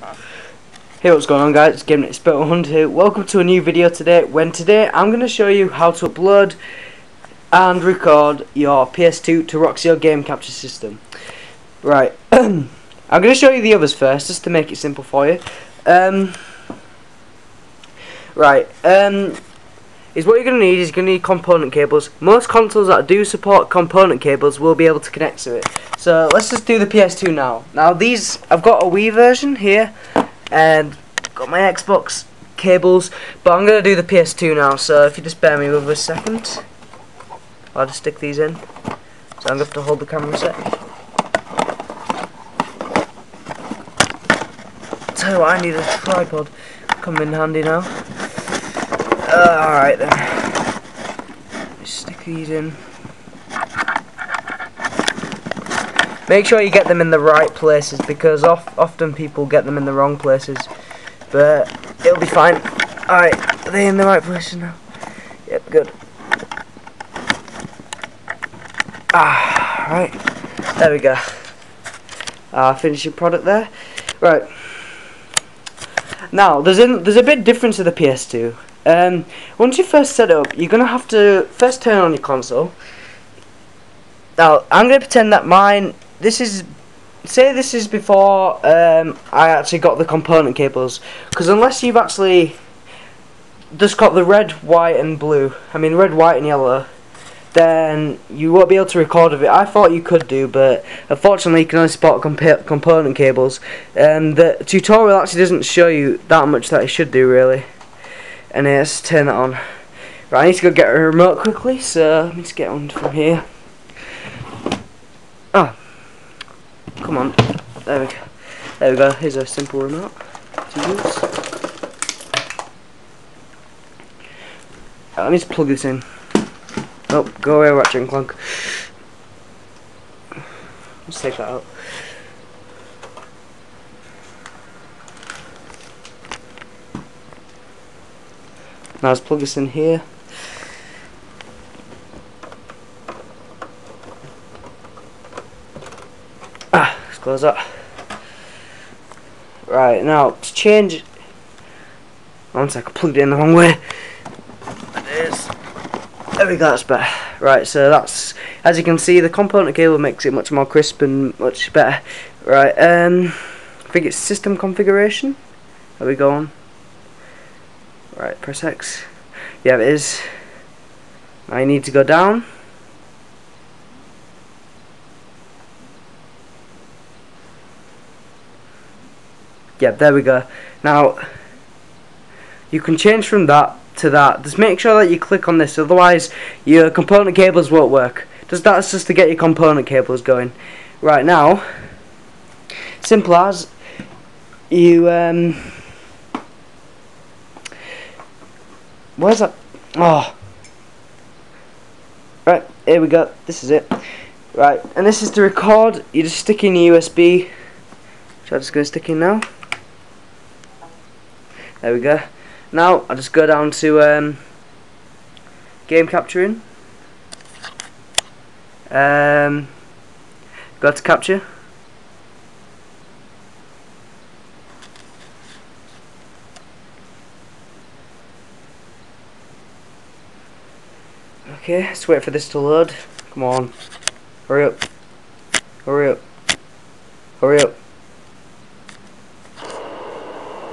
Hey what's going on guys, it's Game Expert 100 here. Welcome to a new video today when today I'm going to show you how to upload and record your PS2 to Roxio game capture system. Right, I'm going to show you the others first just to make it simple for you. Um, right, um, is what you're going to need is you're going to need component cables. Most consoles that do support component cables will be able to connect to it. So let's just do the PS2 now. Now these, I've got a Wii version here and got my Xbox cables but I'm going to do the PS2 now so if you just bear me with a second I'll just stick these in so I'm going to have to hold the camera a sec tell you what I need a tripod come in handy now uh, alright then just stick these in Make sure you get them in the right places because of, often people get them in the wrong places. But it'll be fine. Alright, are they in the right places now? Yep, good. Ah, right. There we go. Ah, finishing product there. Right. Now, there's a, there's a bit difference to the PS2. Um, once you first set up, you're going to have to first turn on your console. Now, I'm going to pretend that mine this is say this is before um, I actually got the component cables because unless you've actually just got the red, white and blue I mean red, white and yellow then you won't be able to record of it. I thought you could do but unfortunately you can only spot comp component cables and the tutorial actually doesn't show you that much that it should do really and let's turn it on right I need to go get a remote quickly so let me just get one from here ah Come on. There we go. There we go. Here's a simple remote to use. Let me just plug this in. Oh, go away, Ratchet and Clank. Let's take that out. Now let's plug this in here. Ah, let's close that. Right, now to change one sec, I plugged it in the wrong way. There we go, that's better. Right, so that's as you can see the component cable makes it much more crisp and much better. Right, um I think it's system configuration. There we go on. Right, press X. Yeah it is. I need to go down. yeah there we go now you can change from that to that just make sure that you click on this otherwise your component cables won't work just that's just to get your component cables going right now simple as you um where's that? Oh. Right here we go. This is it. Right and this is to record. You just stick in the USB which I'm just going to stick in now. There we go. Now I'll just go down to um, game capturing. Um, go to capture. Okay, let's wait for this to load. Come on. Hurry up. Hurry up. Hurry up.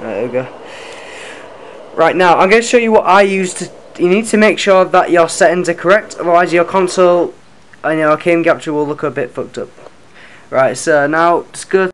Right, there we go. Right now, I'm going to show you what I use to. You need to make sure that your settings are correct, otherwise your console and your game capture will look a bit fucked up. Right, so now just go